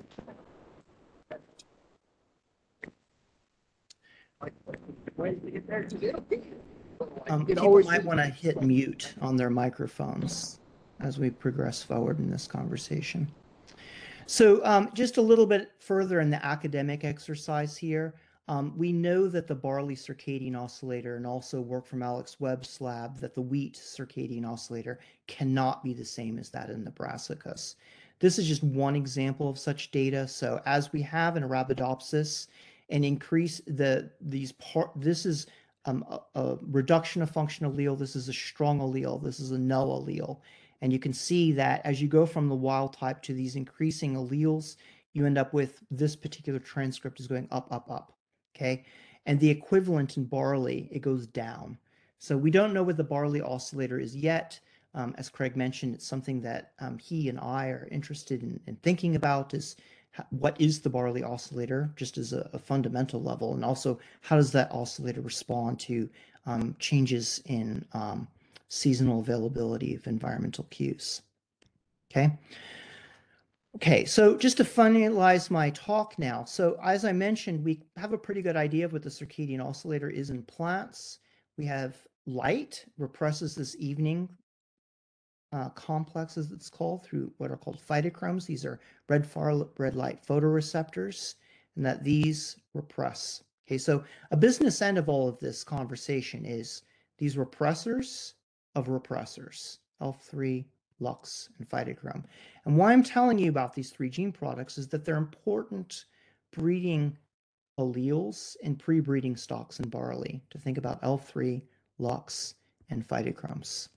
Um, people might want to hit mute on their microphones as we progress forward in this conversation. So, um, just a little bit further in the academic exercise here, um, we know that the barley circadian oscillator and also work from Alex Webb's lab that the wheat circadian oscillator cannot be the same as that in the brassicas. This is just one example of such data. So, as we have in Arabidopsis, an increase the these part this is um, a, a reduction of functional allele. This is a strong allele. This is a null allele. And you can see that as you go from the wild type to these increasing alleles, you end up with this particular transcript is going up, up, up. Okay. And the equivalent in barley, it goes down. So we don't know what the barley oscillator is yet. Um, as Craig mentioned, it's something that um, he and I are interested in, in thinking about is what is the barley oscillator just as a, a fundamental level and also how does that oscillator respond to um, changes in um, seasonal availability of environmental cues okay okay so just to finalize my talk now so as i mentioned we have a pretty good idea of what the circadian oscillator is in plants we have light represses this evening uh, complex, as it's called, through what are called phytochromes. These are red far red light photoreceptors, and that these repress. Okay, so a business end of all of this conversation is these repressors of repressors, ELF3, Lux, and phytochrome. And why I'm telling you about these three gene products is that they're important breeding alleles in pre-breeding stocks in barley to think about ELF3, Lux, and phytochromes.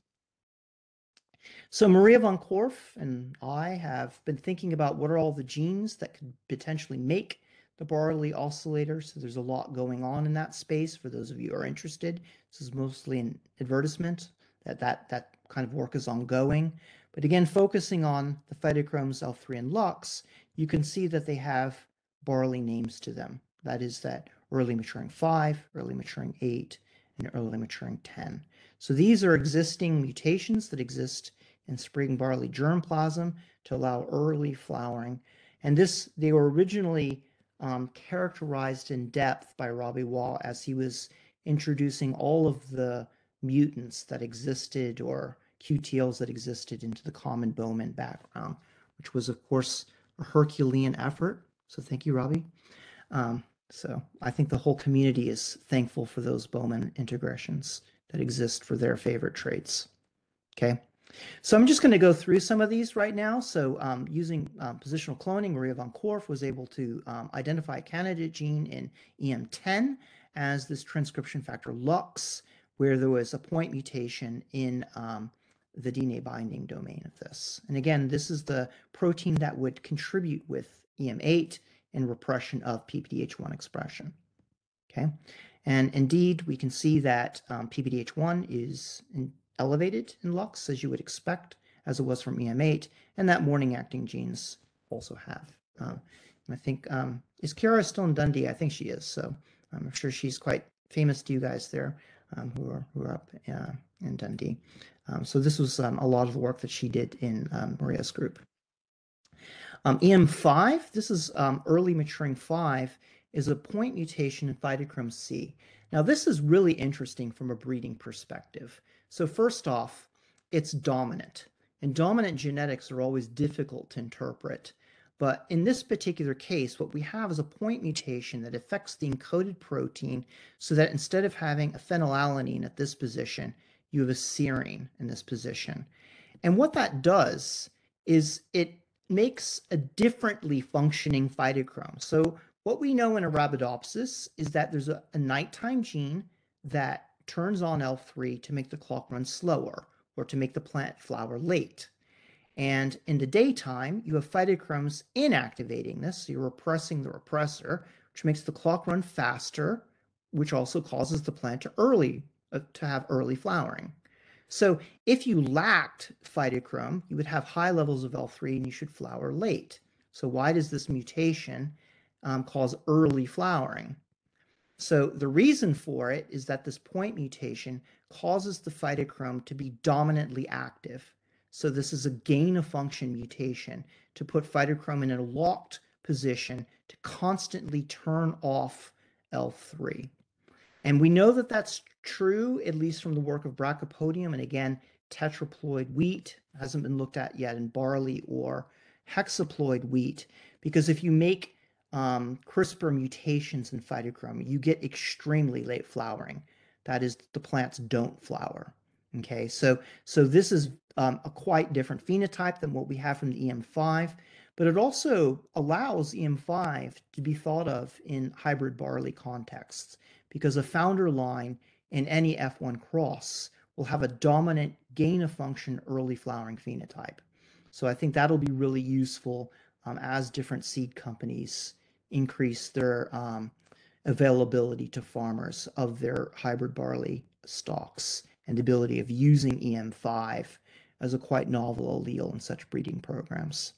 So Maria von Korff and I have been thinking about what are all the genes that could potentially make the barley oscillator. So there's a lot going on in that space for those of you who are interested. This is mostly an advertisement that that, that kind of work is ongoing. But again, focusing on the phytochromes ELF3 and Lux, you can see that they have barley names to them. That is that early maturing 5, early maturing 8, and early maturing 10. So these are existing mutations that exist in spring barley germplasm to allow early flowering. And this, they were originally um, characterized in depth by Robbie Waugh as he was introducing all of the mutants that existed or QTLs that existed into the common Bowman background, which was, of course, a Herculean effort. So thank you, Robbie. Um, so I think the whole community is thankful for those Bowman integrations that exist for their favorite traits. Okay. So I'm just going to go through some of these right now. So um, using um, positional cloning, Maria von Korff was able to um, identify a candidate gene in EM10 as this transcription factor LUX, where there was a point mutation in um, the DNA binding domain of this. And again, this is the protein that would contribute with EM8 in repression of PPDH1 expression. Okay. And indeed, we can see that um, PPDH1 is in, elevated in Lux, as you would expect, as it was from EM8, and that morning acting genes also have. Um, I think, um, is Kara still in Dundee? I think she is. So I'm sure she's quite famous to you guys there um, who, are, who are up uh, in Dundee. Um, so this was um, a lot of the work that she did in um, Maria's group. Um, EM5, this is early maturing 5, is a point mutation in phytochrome C. Now, this is really interesting from a breeding perspective. So first off, it's dominant. And dominant genetics are always difficult to interpret. But in this particular case, what we have is a point mutation that affects the encoded protein so that instead of having a phenylalanine at this position, you have a serine in this position. And what that does is it makes a differently functioning phytochrome. So what we know in Arabidopsis is that there's a, a nighttime gene that turns on ELF3 to make the clock run slower or to make the plant flower late. And in the daytime, you have phytochromes inactivating this. So you're repressing the repressor, which makes the clock run faster, which also causes the plant to early uh, to have early flowering. So if you lacked phytochrome, you would have high levels of ELF3 and you should flower late. So why does this mutation um, cause early flowering? So the reason for it is that this point mutation causes the phytochrome to be dominantly active. So this is a gain of function mutation to put phytochrome in a locked position to constantly turn off ELF3. And we know that that's true, at least from the work of Brachypodium. And again, tetraploid wheat hasn't been looked at yet in barley or hexaploid wheat, because if you make um, CRISPR mutations in phytochrome, you get extremely late flowering. That is, the plants don't flower. Okay, so so this is um, a quite different phenotype than what we have from the EM5, but it also allows EM5 to be thought of in hybrid barley contexts because a founder line in any F1 cross will have a dominant gain of function early flowering phenotype. So I think that'll be really useful um, as different seed companies increase their um, availability to farmers of their hybrid barley stocks and the ability of using EM5 as a quite novel allele in such breeding programs.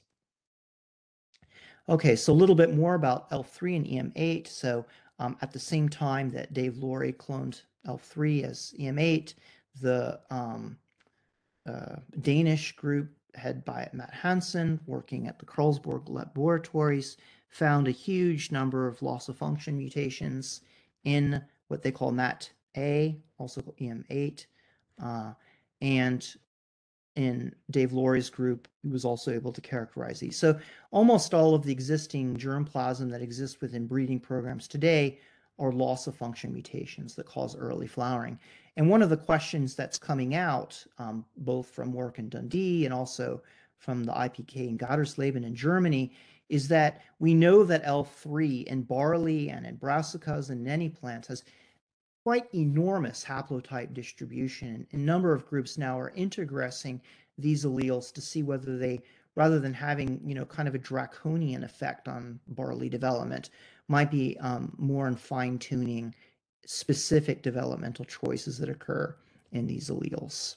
Okay, so a little bit more about ELF3 and EM8. So um, at the same time that Dave Laurie cloned ELF3 as EM8, the um, uh, Danish group head by Mats Hansson, working at the Carlsberg laboratories, found a huge number of loss of function mutations in what they call MAT-A, also EM8, uh, and in Dave Laurie's group, he was also able to characterize these. So almost all of the existing germplasm that exists within breeding programs today are loss of function mutations that cause early flowering. And one of the questions that's coming out, um, both from work in Dundee and also from the IPK in Gatersleben in Germany, is that we know that ELF3 in barley and in brassicas and any plants has quite enormous haplotype distribution. A number of groups now are integrating these alleles to see whether they, rather than having, you know, kind of a draconian effect on barley development, might be um, more in fine tuning specific developmental choices that occur in these alleles.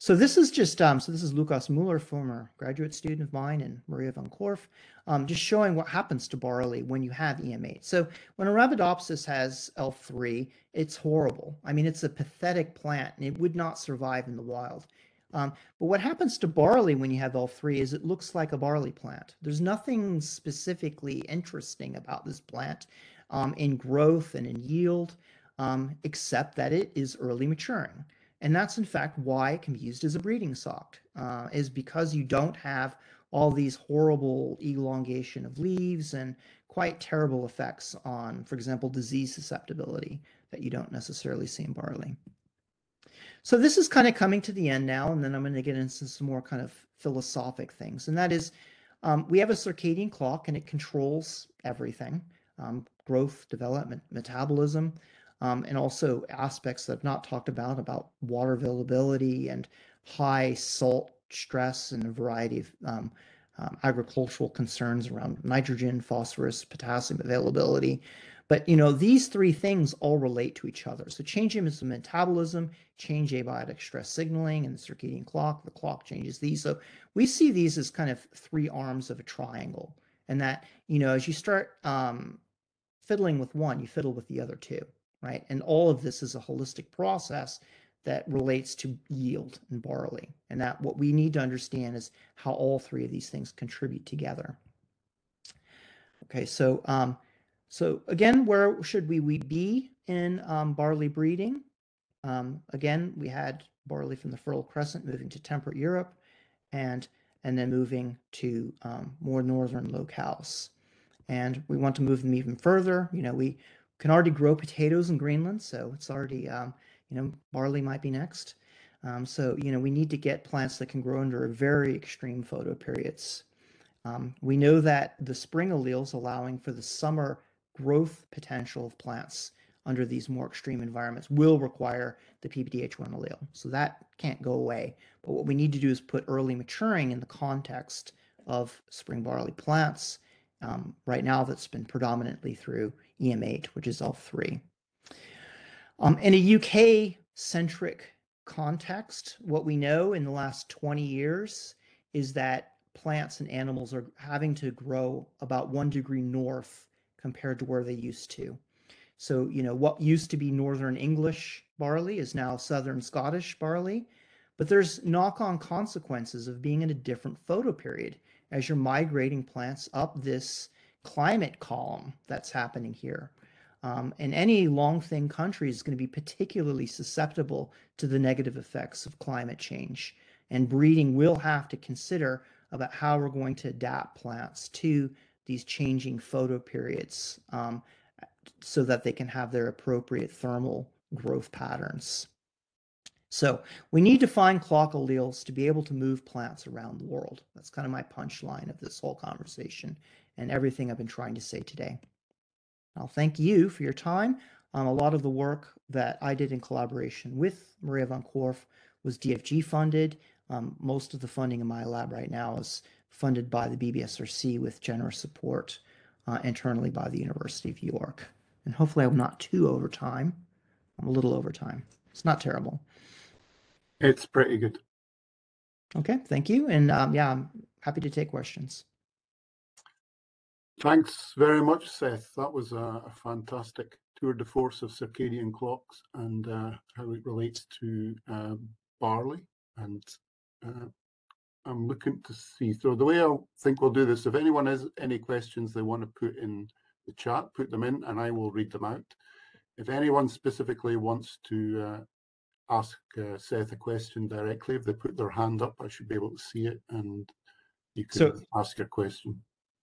So this is just, um, so this is Lukas Muller, former graduate student of mine, and Maria von Korff, um, just showing what happens to barley when you have EM8. So when Arabidopsis has ELF3, it's horrible. I mean, it's a pathetic plant, and it would not survive in the wild. Um, but what happens to barley when you have ELF3 is it looks like a barley plant. There's nothing specifically interesting about this plant um, in growth and in yield, um, except that it is early maturing. And that's in fact why it can be used as a breeding stock, uh, is because you don't have all these horrible elongation of leaves and quite terrible effects on, for example, disease susceptibility that you don't necessarily see in barley. So this is kind of coming to the end now, and then I'm going to get into some more kind of philosophic things. And that is, um, we have a circadian clock, and it controls everything, um, growth, development, metabolism um, and also aspects that I've not talked about, about water availability and high salt stress and a variety of um, um, agricultural concerns around nitrogen, phosphorus, potassium availability. But you know, these three things all relate to each other. So changing the metabolism, change abiotic stress signaling and the circadian clock, the clock changes these. So we see these as kind of three arms of a triangle. And that, you know, as you start um, fiddling with one, you fiddle with the other two right? And all of this is a holistic process that relates to yield and barley. And that what we need to understand is how all three of these things contribute together. Okay, so um, so again, where should we, we be in um, barley breeding? Um, again, we had barley from the Fertile Crescent moving to temperate Europe and and then moving to um, more northern locales. And we want to move them even further. You know, we can already grow potatoes in Greenland, so it's already, um, you know, barley might be next. Um, so, you know, we need to get plants that can grow under very extreme photo periods. Um, we know that the spring alleles allowing for the summer growth potential of plants under these more extreme environments will require the PPDH1 allele. So that can't go away. But what we need to do is put early maturing in the context of spring barley plants. Um, right now, that's been predominantly through EM8, which is ELF3. Um, in a UK centric context, what we know in the last 20 years is that plants and animals are having to grow about one degree north compared to where they used to. So, you know, what used to be Northern English barley is now Southern Scottish barley. But there's knock on consequences of being in a different photo period as you're migrating plants up this climate column that's happening here. Um, and any long thin country is going to be particularly susceptible to the negative effects of climate change. And breeding will have to consider about how we're going to adapt plants to these changing photoperiods um, so that they can have their appropriate thermal growth patterns. So we need to find clock alleles to be able to move plants around the world. That's kind of my punchline of this whole conversation and everything I've been trying to say today. I'll thank you for your time. Um, a lot of the work that I did in collaboration with Maria von Korff was DFG funded. Um, most of the funding in my lab right now is funded by the BBSRC with generous support uh, internally by the University of York. And hopefully I'm not too over time. I'm a little over time. It's not terrible. It's pretty good. Okay, thank you. And um, yeah, I'm happy to take questions. Thanks very much, Seth. That was a, a fantastic tour de force of circadian clocks and uh, how it relates to uh, barley. And uh, I'm looking to see. So the way I think we'll do this, if anyone has any questions they want to put in the chat, put them in, and I will read them out. If anyone specifically wants to uh, ask uh, Seth a question directly. If they put their hand up, I should be able to see it and you can so, ask your question.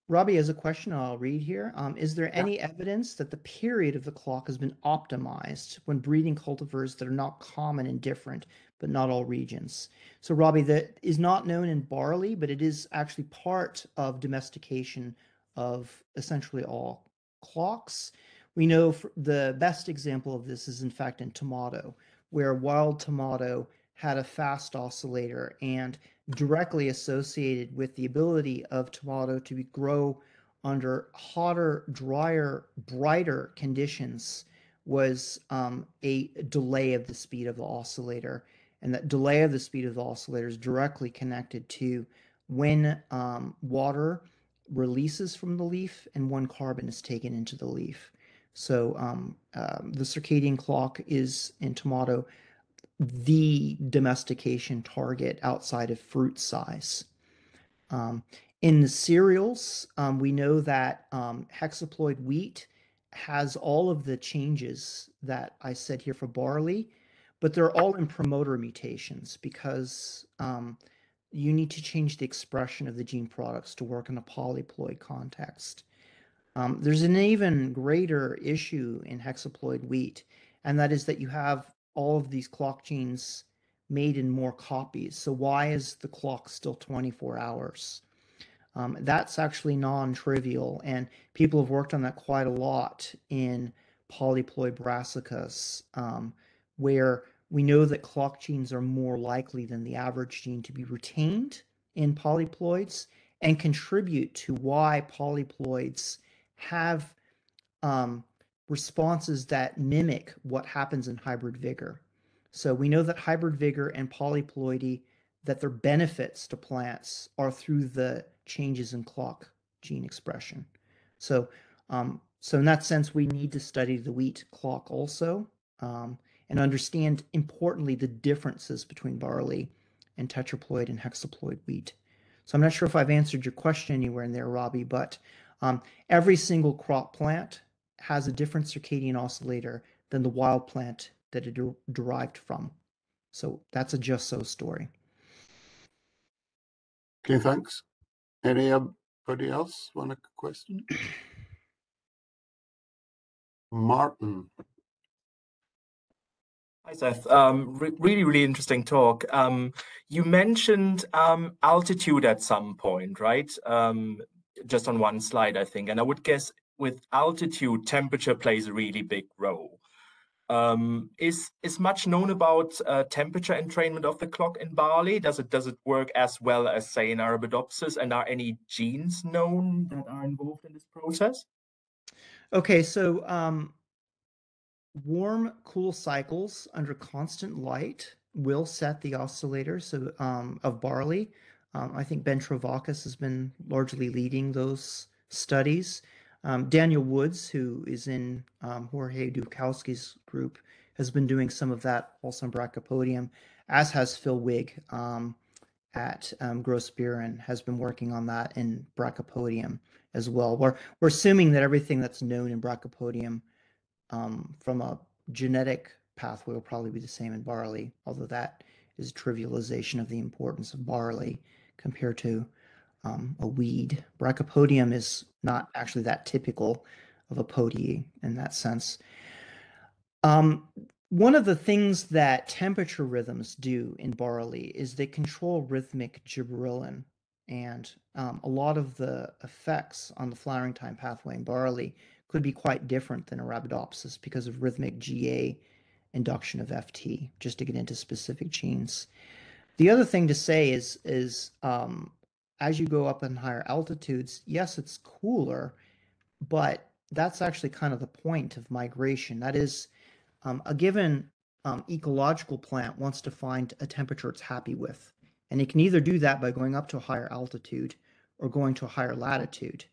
Robbie has a question I'll read here. Um, is there yeah. any evidence that the period of the clock has been optimized when breeding cultivars that are not common in different, but not all regions? So, Robbie, that is not known in barley, but it is actually part of domestication of essentially all clocks. We know the best example of this is, in fact, in tomato where wild tomato had a fast oscillator and directly associated with the ability of tomato to grow under hotter, drier, brighter conditions was um, a delay of the speed of the oscillator. And that delay of the speed of the oscillator is directly connected to when um, water releases from the leaf and when carbon is taken into the leaf. So um, um, the circadian clock is in tomato the domestication target outside of fruit size. Um, in the cereals, um, we know that um, hexaploid wheat has all of the changes that I said here for barley, but they're all in promoter mutations because um, you need to change the expression of the gene products to work in a polyploid context. Um, there's an even greater issue in hexaploid wheat, and that is that you have all of these clock genes made in more copies. So why is the clock still 24 hours? Um, that's actually non-trivial, and people have worked on that quite a lot in polyploid brassicas, um, where we know that clock genes are more likely than the average gene to be retained in polyploids and contribute to why polyploids have um, responses that mimic what happens in hybrid vigor. So we know that hybrid vigor and polyploidy, that their benefits to plants are through the changes in clock gene expression. So, um, so in that sense, we need to study the wheat clock also um, and understand importantly the differences between barley and tetraploid and hexaploid wheat. So I'm not sure if I've answered your question anywhere in there, Robbie, but um, every single crop plant has a different circadian oscillator than the wild plant that it de derived from. So that's a just so story. Okay, thanks. Anybody else want a question? Martin. Hi, Seth. Um, re really, really interesting talk. Um, you mentioned um, altitude at some point, right? Just on one slide, I think. And I would guess with altitude, temperature plays a really big role. Um, is is much known about uh, temperature entrainment of the clock in barley? Does it does it work as well as say in Arabidopsis? And are any genes known that are involved in this process? Okay, so um, warm, cool cycles under constant light will set the oscillator so um, of barley. Um, I think Ben Trevaskis has been largely leading those studies. Um, Daniel Woods, who is in um, Jorge Dubcovsky's group, has been doing some of that also in Brachypodium, as has Phil Wigge um, at um, and has been working on that in Brachypodium as well. We're, we're assuming that everything that's known in Brachypodium um, from a genetic pathway will probably be the same in barley, although that is a trivialization of the importance of barley compared to um, a weed. Brachypodium is not actually that typical of a podii in that sense. Um, one of the things that temperature rhythms do in barley is they control rhythmic gibberellin. And um, a lot of the effects on the flowering time pathway in barley could be quite different than Arabidopsis because of rhythmic GA induction of FT, just to get into specific genes. The other thing to say is, is um, as you go up in higher altitudes, yes, it's cooler, but that's actually kind of the point of migration. That is, um, a given um, ecological plant wants to find a temperature it's happy with. And it can either do that by going up to a higher altitude or going to a higher latitude.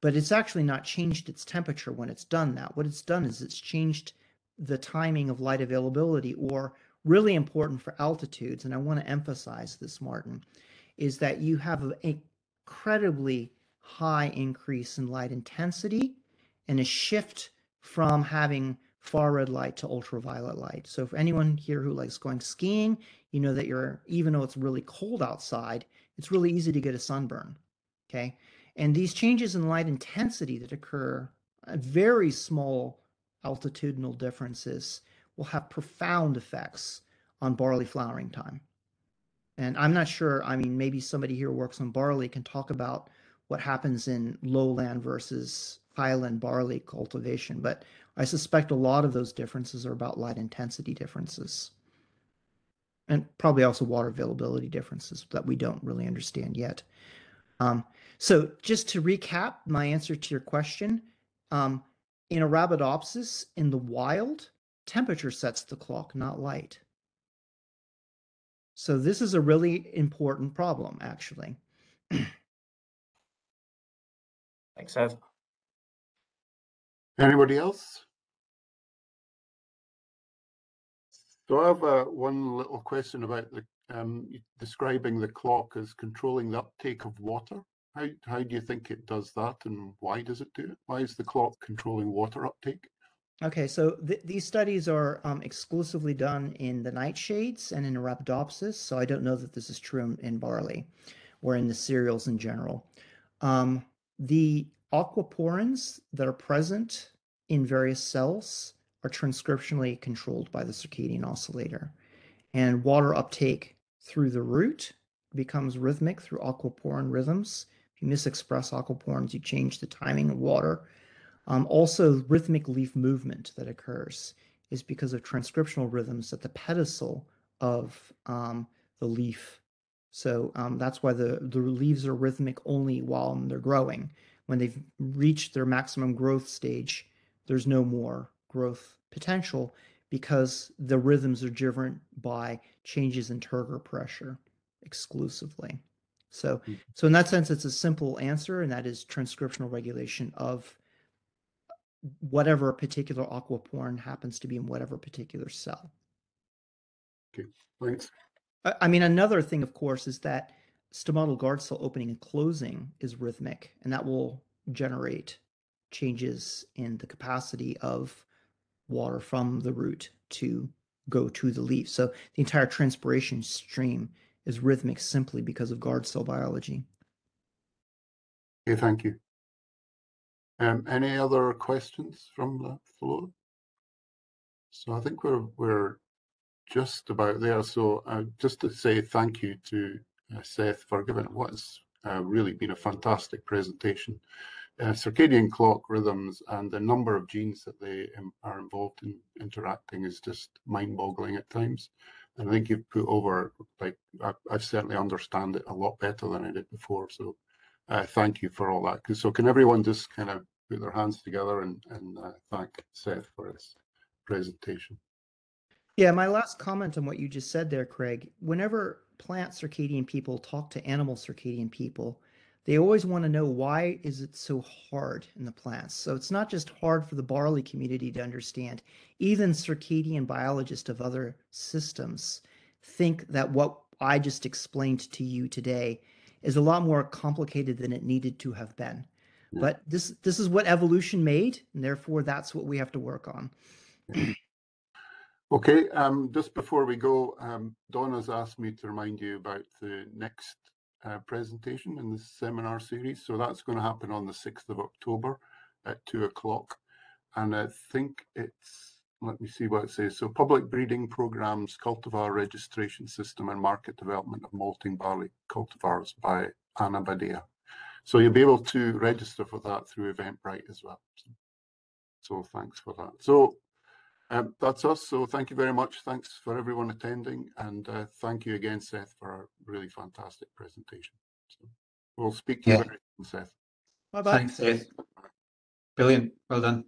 But it's actually not changed its temperature when it's done that. What it's done is it's changed the timing of light availability, or really important for altitudes. And I want to emphasize this, Martin, is that you have an incredibly high increase in light intensity and a shift from having far red light to ultraviolet light. So for anyone here who likes going skiing, you know that you're even though it's really cold outside, it's really easy to get a sunburn. Okay. And these changes in light intensity that occur at very small altitudinal differences will have profound effects on barley flowering time. And I'm not sure, I mean, maybe somebody here works on barley can talk about what happens in lowland versus highland barley cultivation, but I suspect a lot of those differences are about light intensity differences. And probably also water availability differences that we don't really understand yet. Um, so just to recap my answer to your question, um, in Arabidopsis, in the wild, temperature sets the clock, not light. So this is a really important problem, actually. Thanks, Ed. Anybody else? So I have uh, one little question about the um, describing the clock as controlling the uptake of water. How how do you think it does that, and why does it do it? Why is the clock controlling water uptake? Okay, so th these studies are um, exclusively done in the nightshades and in Arabidopsis, so I don't know that this is true in, in barley or in the cereals in general. Um, the aquaporins that are present in various cells are transcriptionally controlled by the circadian oscillator. And water uptake through the root becomes rhythmic through aquaporin rhythms. If you misexpress aquaporins, you change the timing of water. Um, also, rhythmic leaf movement that occurs is because of transcriptional rhythms at the pedicel of um, the leaf. So um, that's why the, the leaves are rhythmic only while they're growing. When they've reached their maximum growth stage, there's no more growth potential because the rhythms are driven by changes in turgor pressure exclusively. So, mm-hmm. so in that sense, it's a simple answer, and that is transcriptional regulation of whatever particular aquaporin happens to be in whatever particular cell. Okay, thanks. I mean, another thing, of course, is that stomatal guard cell opening and closing is rhythmic, and that will generate changes in the capacity of water from the root to go to the leaf. So the entire transpiration stream is rhythmic simply because of guard cell biology. Okay, thank you. Um, any other questions from the floor? So I think we're we're just about there. So uh, just to say thank you to uh, Seth for giving what's uh, really been a fantastic presentation uh, circadian clock rhythms and the number of genes that they are involved in interacting is just mind-boggling at times. And I think you've put over, like, I, I, certainly understand it a lot better than I did before. So uh, thank you for all that. So can everyone just kind of put their hands together and, and uh, thank Seth for his presentation. Yeah, my last comment on what you just said there, Craig. Whenever plant circadian people talk to animal circadian people, they always want to know why is it so hard in the plants so it's not just hard for the barley community to understand even circadian biologists of other systems think that what i just explained to you today is a lot more complicated than it needed to have been Yeah. But this this is what evolution made, and therefore that's what we have to work on. Okay, um, just before we go, um, Donna's asked me to remind you about the next uh, presentation in the seminar series. So that's going to happen on the 6th of October at two o'clock. And I think it's, let me see what it says. So public breeding programs, cultivar registration system and market development of malting barley cultivars by Anna Badia. So you'll be able to register for that through Eventbrite as well. So, so thanks for that. So um, that's us. So thank you very much. Thanks for everyone attending. And uh, thank you again, Seth, for a really fantastic presentation. So we'll speak to you very soon, Seth. Bye bye. Thanks, Seth. Brilliant. Well done.